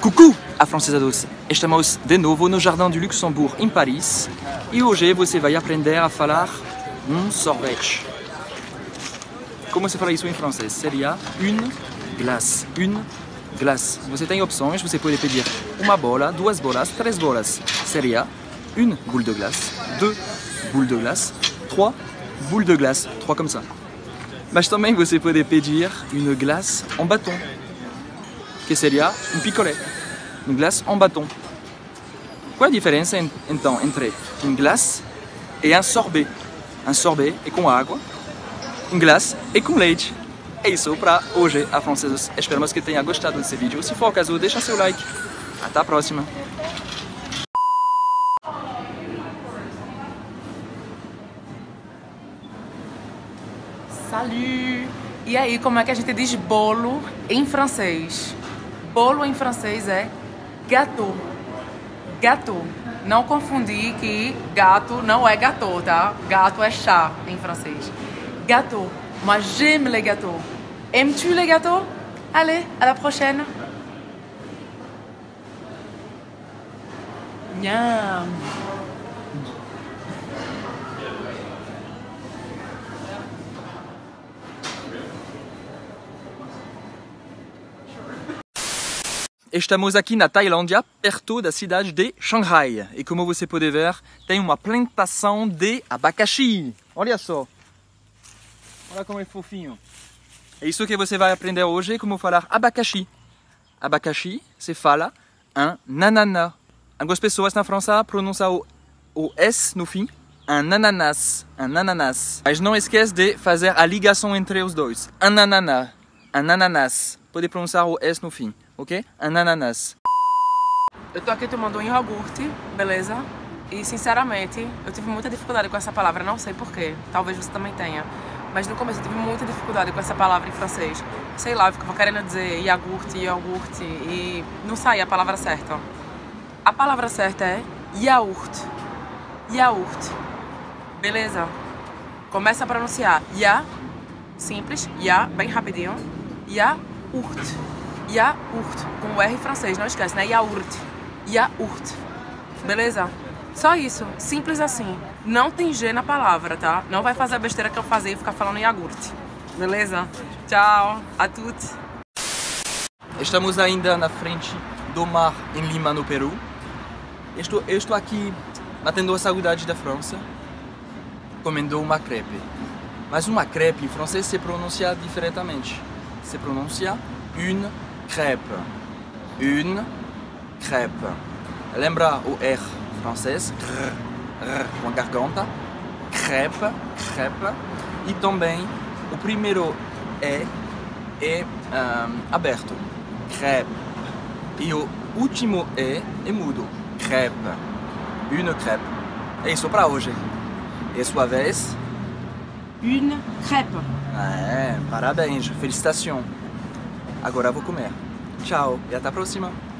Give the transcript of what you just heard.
Coucou, afrancesados! Estamos de novo no Jardim du Luxembourg, em Paris, e hoje você vai aprender a falar um sorvete. Como se fala isso em francês? Seria une glace. Une glace. Você tem opções, você pode pedir uma bola, duas bolas, três bolas. Seria une boule de glace, deux boules de glace, trois boules de glace. Trois comme ça. Mas também você pode pedir une glace en bâton, que seria um picolé. Une glace en bâton. Qual a diferença então entre une glace e um sorbet? Um sorbet é com água, um glace e com leite. É isso para hoje, a franceses. Esperamos que tenha gostado desse vídeo. Se for o caso, deixa seu like. Até a próxima. Salut! E aí, como é que a gente diz bolo em francês? Bolo em francês é gâteau. Gâteau. Não confundir que gato não é gâteau, tá? Gato é chá em francês. Gâteau. Moi, j'aime les gâteaux. Aimes-tu les gâteaux? Allez, à la prochaine. Miam. Estamos aqui na Tailândia, perto da cidade de Shanghai. E como você pode ver, tem uma plantação de abacaxi. Olha só. Olha como é fofinho. É isso que você vai aprender hoje, como falar abacaxi. Abacaxi se fala um ananá. Algumas pessoas na França pronunciam o, o S no fim. Um ananas, um ananas. Mas não esquece de fazer a ligação entre os dois. Um ananá, um ananas. Pode pronunciar o S no fim ok? Ananas. Eu tô aqui tomando um iogurte, beleza? E sinceramente, eu tive muita dificuldade com essa palavra, não sei porquê, talvez você também tenha. Mas no começo eu tive muita dificuldade com essa palavra em francês. Sei lá, eu ficava querendo dizer iogurte, iogurte e não saía a palavra certa. A palavra certa é yaourt. Yaourt. Beleza? Começa a pronunciar ya, simples, ya, bem rapidinho. Yaourt. Yaourt, com o R francês, não esquece, né? Yaourt. Yaourt. Beleza? Só isso, simples assim. Não tem G na palavra, tá? Não vai fazer a besteira que eu fazia e ficar falando iogurte. Beleza? Tchau, a tutti. Estamos ainda na frente do mar em Lima, no Peru. Estou, eu estou aqui matando a saudade da França, comendo uma crepe. Mas uma crepe em francês se pronuncia diferentemente. Se pronuncia une crêpe. Une crêpe. Lembra o R francês? R, com garganta. Crêpe, crêpe. E também o primeiro E é um, aberto. Crêpe. E o último E é mudo. Crêpe. Une crêpe. É isso para hoje. E sua vez? Une crêpe. É, parabéns, felicitações. Agora vou comer. Tchau e até a próxima!